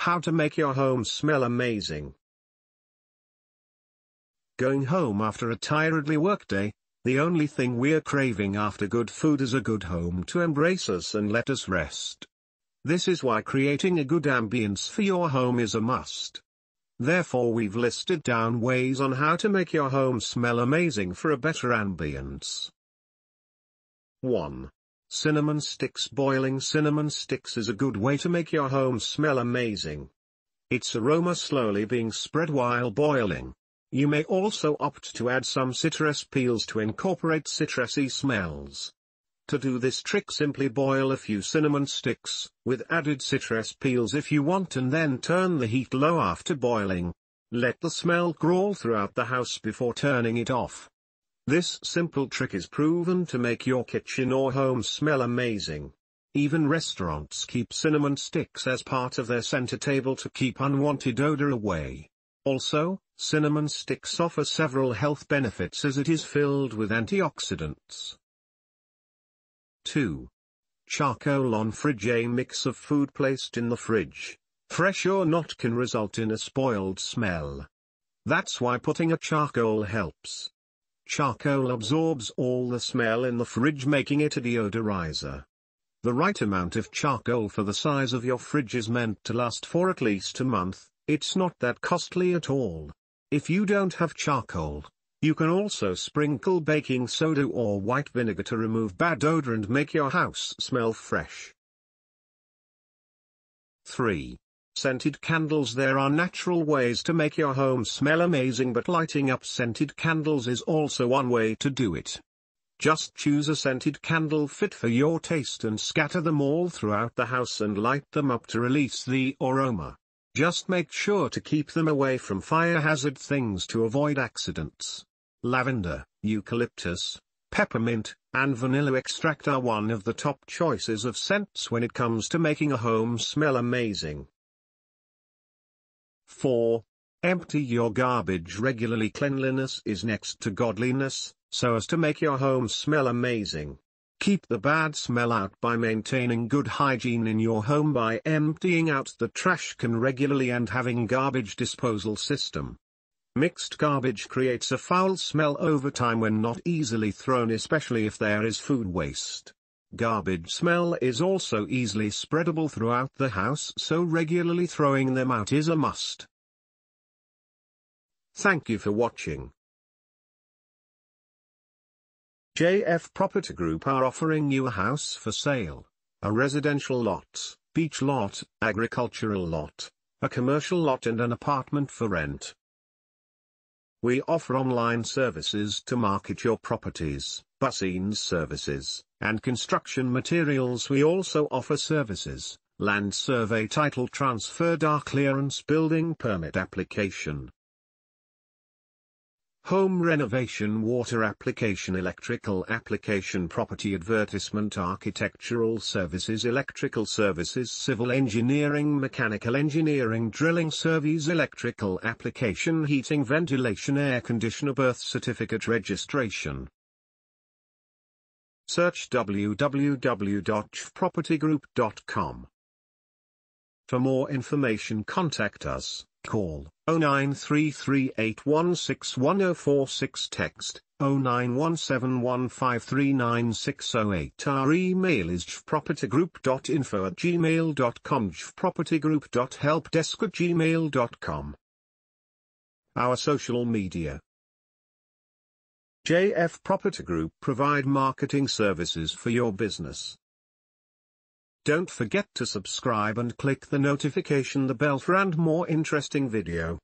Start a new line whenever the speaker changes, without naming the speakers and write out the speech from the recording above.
How to make your home smell amazing. Going home after a tiredly workday, the only thing we're craving after good food is a good home to embrace us and let us rest. This is why creating a good ambience for your home is a must. Therefore we've listed down ways on how to make your home smell amazing for a better ambience. 1. Cinnamon sticks Boiling cinnamon sticks is a good way to make your home smell amazing. Its aroma slowly being spread while boiling. You may also opt to add some citrus peels to incorporate citrusy smells. To do this trick simply boil a few cinnamon sticks, with added citrus peels if you want and then turn the heat low after boiling. Let the smell crawl throughout the house before turning it off. This simple trick is proven to make your kitchen or home smell amazing. Even restaurants keep cinnamon sticks as part of their center table to keep unwanted odor away. Also, cinnamon sticks offer several health benefits as it is filled with antioxidants. 2. Charcoal on fridge A mix of food placed in the fridge, fresh or not can result in a spoiled smell. That's why putting a charcoal helps. Charcoal absorbs all the smell in the fridge making it a deodorizer. The right amount of charcoal for the size of your fridge is meant to last for at least a month, it's not that costly at all. If you don't have charcoal, you can also sprinkle baking soda or white vinegar to remove bad odor and make your house smell fresh. 3. Scented candles There are natural ways to make your home smell amazing but lighting up scented candles is also one way to do it. Just choose a scented candle fit for your taste and scatter them all throughout the house and light them up to release the aroma. Just make sure to keep them away from fire hazard things to avoid accidents. Lavender, eucalyptus, peppermint, and vanilla extract are one of the top choices of scents when it comes to making a home smell amazing. 4. Empty your garbage regularly. Cleanliness is next to godliness, so as to make your home smell amazing. Keep the bad smell out by maintaining good hygiene in your home by emptying out the trash can regularly and having garbage disposal system. Mixed garbage creates a foul smell over time when not easily thrown especially if there is food waste. Garbage smell is also easily spreadable throughout the house so regularly throwing them out is a must. Thank you for watching. JF Property Group are offering you a house for sale, a residential lot, beach lot, agricultural lot, a commercial lot and an apartment for rent. We offer online services to market your properties, busing services, and construction materials. We also offer services, land survey title transfer DA clearance building permit application, Home renovation water application electrical application property advertisement architectural services electrical services civil engineering mechanical engineering drilling surveys electrical application heating ventilation air conditioner birth certificate registration. Search www.propertygroup.com For more information contact us, call 0933816146 text 091715396008 Our email is jfpropertygroup.info at gmail.com at gmail.com Our social media. JF Property Group provide marketing services for your business. Don't forget to subscribe and click the notification the bell for and more interesting video.